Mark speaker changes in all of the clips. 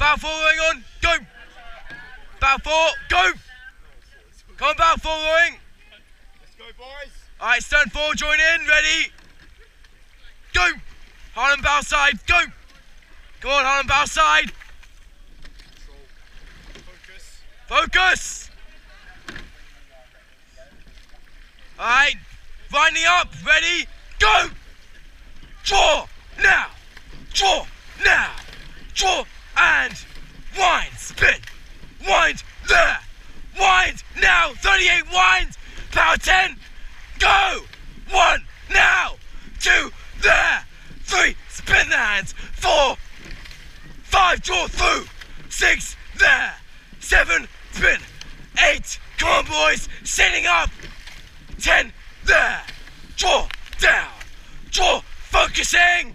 Speaker 1: Battle four rowing on. Go. Battle four. Go. Come on, battle four rowing.
Speaker 2: Let's go, boys.
Speaker 1: All right, stern four, join in. Ready. Go. Hold on bow side. Go. Go on, Hold on bow side.
Speaker 2: Focus.
Speaker 1: Focus. All right, winding up. Ready. Go. Draw now. Draw now. Draw and wind. Spin. Wind there. Wind now. 38 winds. Power 10. Go. One now. Two there. Three. Spin the hands. Four. Five. Draw through. Six there. Seven. Spin. Eight. Come on, boys. Sitting up. Ten. There. Draw. Down. Draw. Focusing.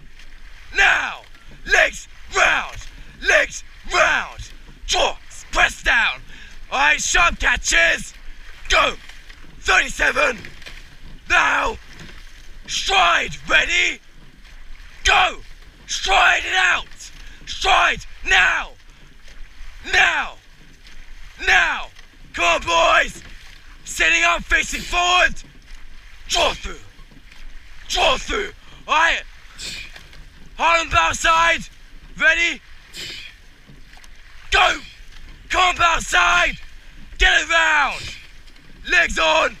Speaker 1: Now. Legs round. Legs round. Draw. Press down. All right, sharp catches. Go. 37. Now. Stride. Ready. Go. Stride it out. Stride. Now. Now. Now. Come on, boys. Sitting up, facing forward. Draw through. Draw through. All right. Hold on bow side. Ready? Go. Come on, bow side. Get it round. Legs on.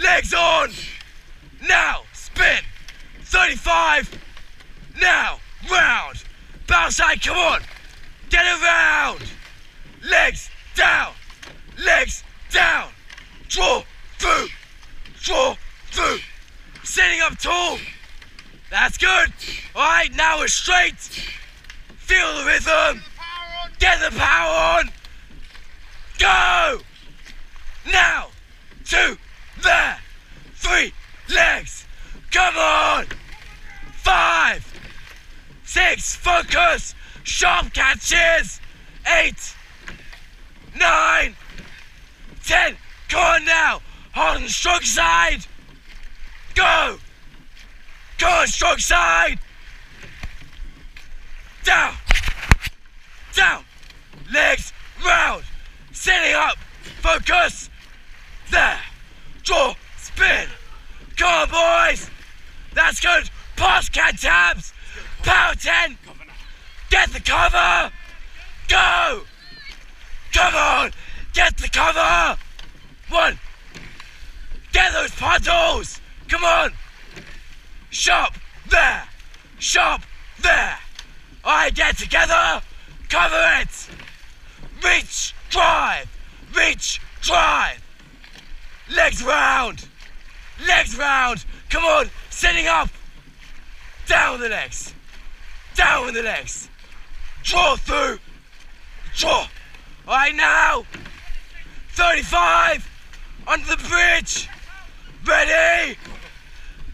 Speaker 1: Legs on. Now. Spin. 35. Now. Round. Bow side. Come on. Get around! Legs down. Legs down. Draw through. Draw through. Sitting up tall. That's good. All right, now we're straight. Feel the rhythm. Get the power on. Go. Now. Two. There. Three. Legs. Come on. Five. Six. Focus. Sharp catches. Eight. Nine. Ten. Come on now. Hold on stroke side. Go. Go on stroke side. Down. Legs round. Sitting up. Focus. There. Draw. Spin. Come on, boys. That's good. Tabs. Power 10. Get the cover. Go. Come on. Get the cover. One. Get those puddles. Come on. Sharp. There. Sharp. There. Right, get together. Cover it. Reach. Drive. Reach. Drive. Legs round. Legs round. Come on. Sitting up. Down with the legs. Down with the legs. Draw through. Draw. Right, now. 35. Under the bridge. Ready.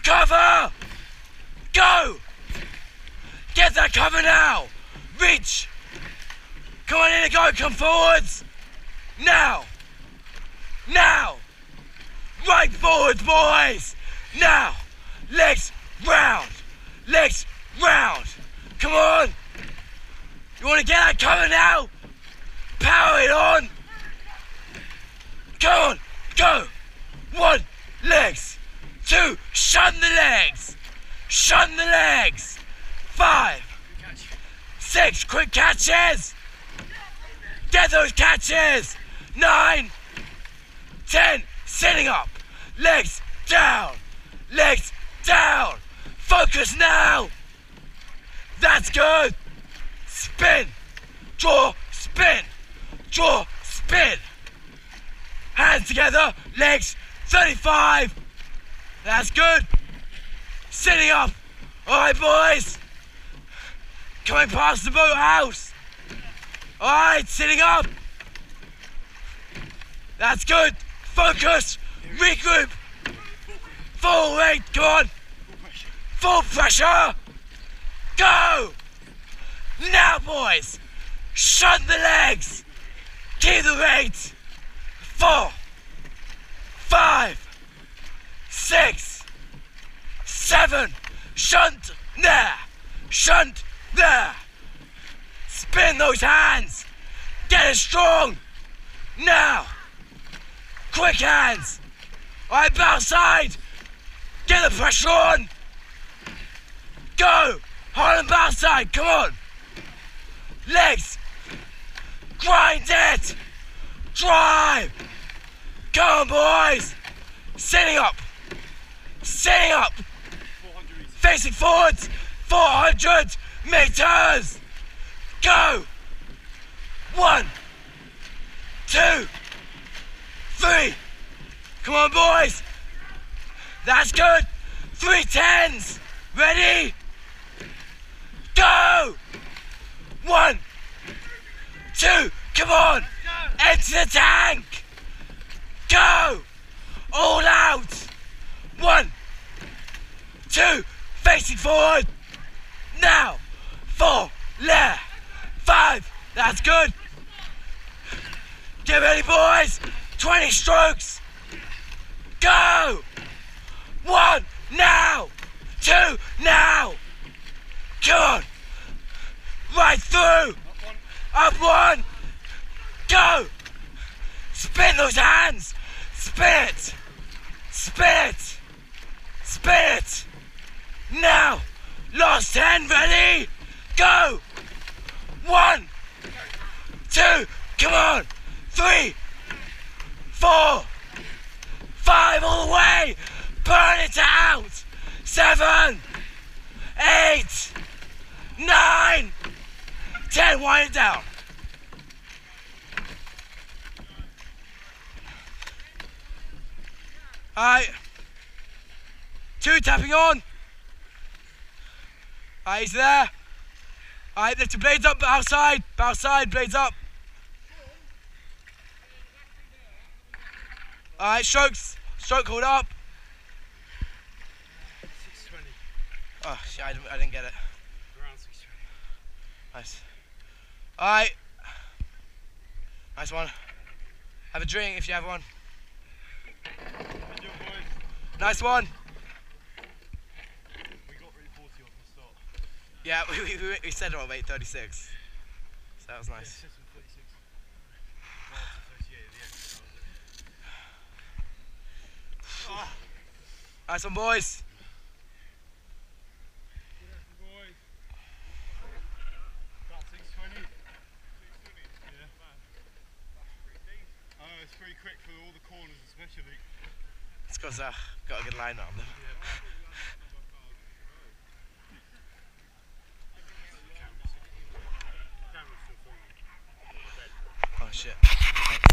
Speaker 1: Cover. Go. Get that cover now. Reach. Come on in and go. Come forwards. Now. Now. Right forwards, boys. Now. Legs round. Legs round. Come on. You want to get that cover now? Power it on. Come on. Go. One. Legs. Two. Shun the legs. Shun the legs. Five. Six. Quick catches. Get those catches. Nine. Ten. Sitting up. Legs down. Legs down. Focus now. That's good. Spin. Draw. Spin. Draw. Spin. Hands together. Legs. 35. That's good. Sitting up. All right, boys. Coming past the boathouse. All right, sitting up. That's good. Focus. Regroup. Full weight. Come on. Full pressure. Go. Now, boys. Shut the legs. Keep the weight. Four. Five. Six. Seven. Shunt there. Shunt there. Spin those hands. Get it strong. Now. Quick hands. Right, bounce side. Get the pressure on. Go. Hard and side. Come on. Legs. Grind it. Drive. Come on, boys. Sitting up. Sitting up.
Speaker 2: 400.
Speaker 1: Facing forwards. 400 meters. Go. One. Two. Three. Come on, boys. That's good. Three tens. Ready? Go. One. Two. Come on. Enter the tank. Go. All out. One. Two. Facing forward. Now. Four. Left. Five. That's good. Get ready, boys. 20 strokes. Go. One. Now. Two. Now. On. Right through. Up one. Go. Spin those hands. Spin it. Spin it. Spin it. Now. Last 10. Ready? Go. One. Two. Come on. Three. Four. Five all the way. Burn it out. Seven. Eight. Nine. Ten. Wind it down. Alright. Two tapping on. Alright, he's there. Alright, lift your blades up, outside, outside, blades up. Alright, strokes, stroke hold up.
Speaker 2: 620.
Speaker 1: Oh, shit, I didn't, I didn't get it.
Speaker 2: Around 620.
Speaker 1: Nice. Alright. Nice one. Have a drink if you have one.
Speaker 2: Boys.
Speaker 1: Nice one.
Speaker 2: We got really 40 off the start.
Speaker 1: Yeah, we, we, we- said it on weight 36. So that was nice.
Speaker 2: set some 36. it's pretty quick for all the corners especially.
Speaker 1: It's because I've uh, got a good line on them.